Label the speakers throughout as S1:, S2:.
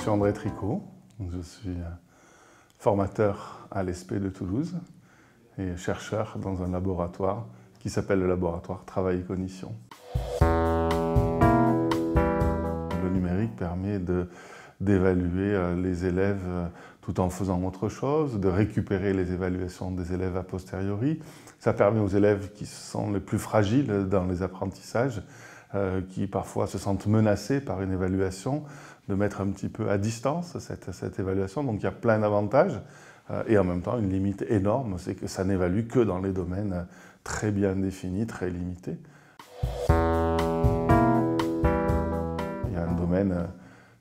S1: suis André Tricot, je suis euh, formateur à l'ESP de Toulouse et chercheur dans un laboratoire qui s'appelle le laboratoire Travail et Cognition. Le numérique permet d'évaluer euh, les élèves euh, tout en faisant autre chose, de récupérer les évaluations des élèves a posteriori. Ça permet aux élèves qui sont les plus fragiles dans les apprentissages euh, qui parfois se sentent menacés par une évaluation, de mettre un petit peu à distance cette, évaluation. Donc il y a plein d'avantages euh, et en même temps une limite énorme, c'est que ça n'évalue que dans les domaines très bien définis, très limités. Il y a un domaine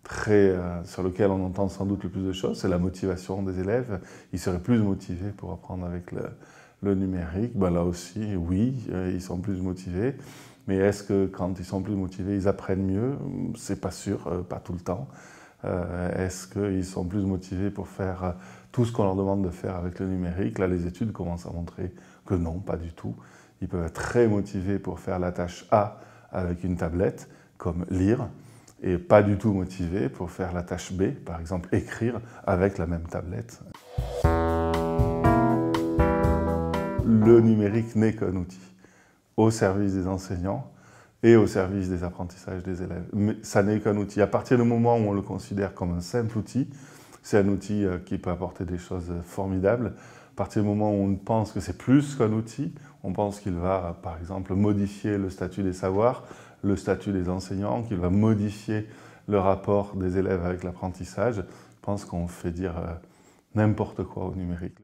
S1: très, euh, sur lequel on entend sans doute le plus de choses, c'est la motivation des élèves. Ils seraient plus motivés pour apprendre avec le, le numérique. Ben là aussi, oui, ils sont plus motivés. Mais est-ce que quand ils sont plus motivés, ils apprennent mieux? C'est pas sûr, euh, pas tout le temps. Euh, est-ce qu'ils sont plus motivés pour faire euh, tout ce qu'on leur demande de faire avec le numérique? Là, les études commencent à montrer que non, pas du tout. Ils peuvent être très motivés pour faire la tâche A avec une tablette, comme lire, et pas du tout motivés pour faire la tâche B, par exemple écrire, avec la même tablette. Le numérique n'est qu'un outil au service des enseignants et au service des apprentissages des élèves. Mais ça n'est qu'un outil. À partir du moment où on le considère comme un simple outil, c'est un outil euh, qui peut apporter des choses formidables. À partir du moment où on pense que c'est plus qu'un outil, on pense qu'il va, par exemple, modifier le statut des savoirs, le statut des enseignants, qu'il va modifier le rapport des élèves avec l'apprentissage, je pense qu'on fait dire euh, n'importe quoi au numérique.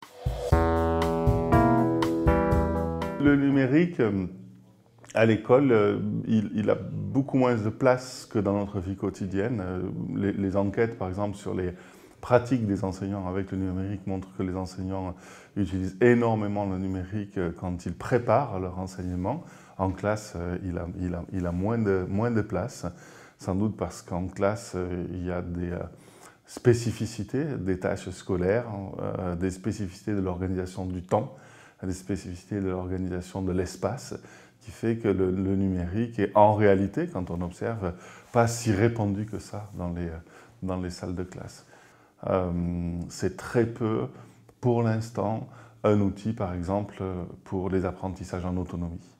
S1: Le numérique, euh, à l'école, euh, il, a beaucoup moins de place que dans notre vie quotidienne. Euh, les, enquêtes, par exemple, sur les pratiques des enseignants avec le numérique montrent que les enseignants utilisent énormément le numérique quand ils préparent leur enseignement. En classe, il a, moins de place, sans doute parce qu'en classe, il y a des spécificités des tâches scolaires, des spécificités de l'organisation du temps, des spécificités de l'organisation de l'espace qui fait que le, numérique est en réalité, quand on observe, pas si répandu que ça dans les, dans les salles de classe. Euh, c'est très peu, pour l'instant, un outil, par exemple, pour les apprentissages en autonomie.